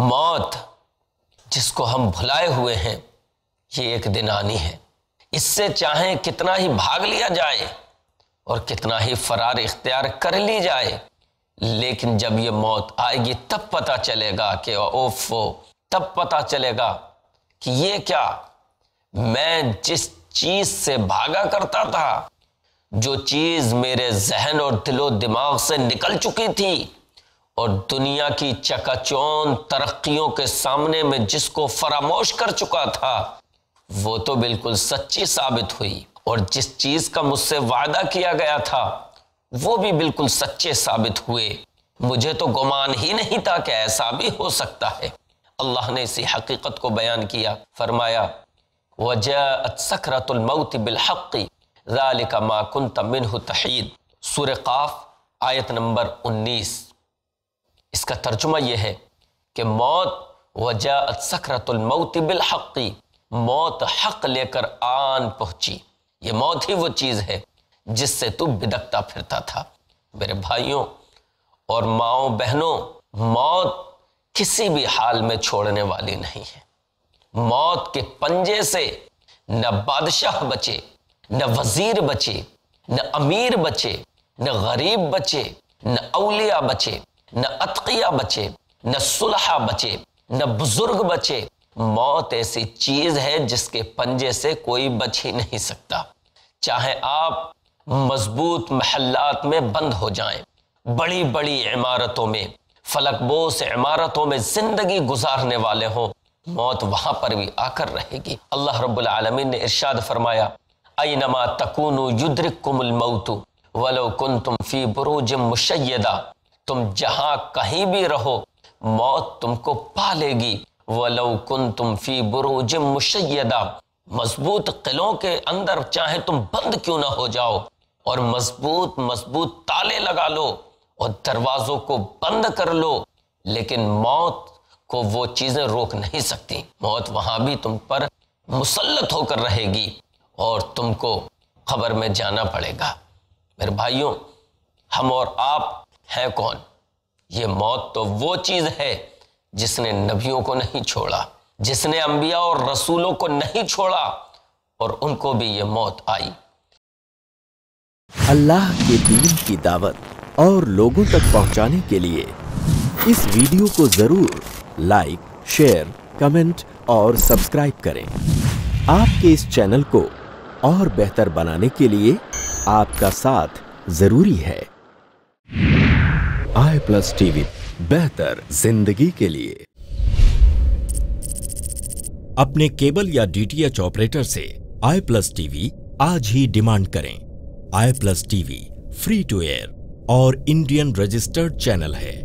موت جس کو ہم بھلائے ہوئے ہیں، یہ ایک دن آنی ہے۔ اس سے چاہیں کتنا ہی بھاگ لیا جائے اور کتنا ہی فرار اختیار کر لی جائے، لیکن جب یہ موت آئے گی، تب پتا چلے گا کہ اوفو تب پتا چلے گا کہ یہ کیا، میں جس چیز سے بھاگا کرتا تھا، جو چیز میرے ذہن اور دل و دماغ سے نکل چکی تھی اور دنیا کی چکاچون ترقیوں کے سامنے میں جس کو فراموش کر چکا تھا، وہ تو بالکل سچی ثابت ہوئی۔ اور جس چیز کا مجھ سے وعدہ کیا گیا تھا، وہ بھی بالکل سچے ثابت ہوئے۔ مجھے تو گمان ہی نہیں تھا کہ ایسا بھی ہو سکتا ہے۔ اللہ نے اسی حقیقت کو بیان کیا۔ فرمایا، وَجَاءَتْ سَكْرَةُ الْمَوْتِ بِالْحَقِّ، ذَلِكَ مَا كُنْتَ مِنْهُ تَحِيد۔ سور قاف، آیت نمبر انیس۔ اس کا ترجمہ یہ ہے کہ موت وَجَاءَتْ سَكْرَةُ الْمَوْتِ بِالْحَقِّ، موت حق لے کر آن پہنچی۔ یہ موت ہی وہ چیز ہے جس سے تو بدکتا پھرتا تھا۔ میرے بھائیوں اور ماؤں بہنوں، موت کسی بھی حال میں چھوڑنے والی نہیں ہے۔ موت کے پنجے سے نہ بادشاہ بچے، نہ وزیر بچے، نہ امیر بچے، نہ غریب بچے، نہ اولیاء بچے۔ نہ اتقیہ بچے، نہ صلحہ بچے، نہ بزرگ بچے۔ موت ایسی چیز ہے جس کے پنجے سے کوئی بچ ہی نہیں سکتا۔ چاہے آپ مضبوط محلات میں بند ہو جائیں، بڑی بڑی عمارتوں میں، فلک بوس عمارتوں میں زندگی گزارنے والے ہوں، موت وہاں پر بھی آ کر رہے گی۔ اللہ رب العالمین نے ارشاد فرمایا، اینما تکونو یدرککم الموت ولو کنتم فی بروج مشیدہ۔ تم جہاں کہیں بھی رہو، موت تم کو پا لے گی۔ ولو کنتم فی بروج مشیدہ مضبوط قلعوں کے اندر چاہے تم بند کیوں نہ ہو جاؤ، اور مضبوط مضبوط تالے لگا لو، اور دروازوں کو بند کر لو۔ لیکن موت کو وہ چیزیں روک نہیں سکتی۔ موت وہاں بھی تم پر مسلط ہو کر رہے گی، اور تم کو خبر میں جانا پڑے گا۔ میرے بھائیوں، ہم اور آپ ہیں کون؟ یہ موت تو وہ چیز ہے جس نے نبیوں کو نہیں چھوڑا، جس نے انبیاء اور رسولوں کو نہیں چھوڑا اور ان کو بھی یہ موت آئی۔ اللہ کے دین کی دعوت اور لوگوں تک پہنچانے کے لیے اس ویڈیو کو ضرور لائک، شیئر، کمنٹ اور سبسکرائب کریں۔ آپ کے اس چینل کو اور بہتر بنانے کے لیے آپ کا ساتھ ضروری ہے۔ پلس ٹی وی بہتر زندگی کے لیے۔ اپنے کیبل یا ڈی ٹی ایچ آپریٹر سے آئی پلس ٹی وی آج ہی ڈیمانڈ کریں۔ I plus T V free to air اور انڈین رجسٹرڈ چینل ہے۔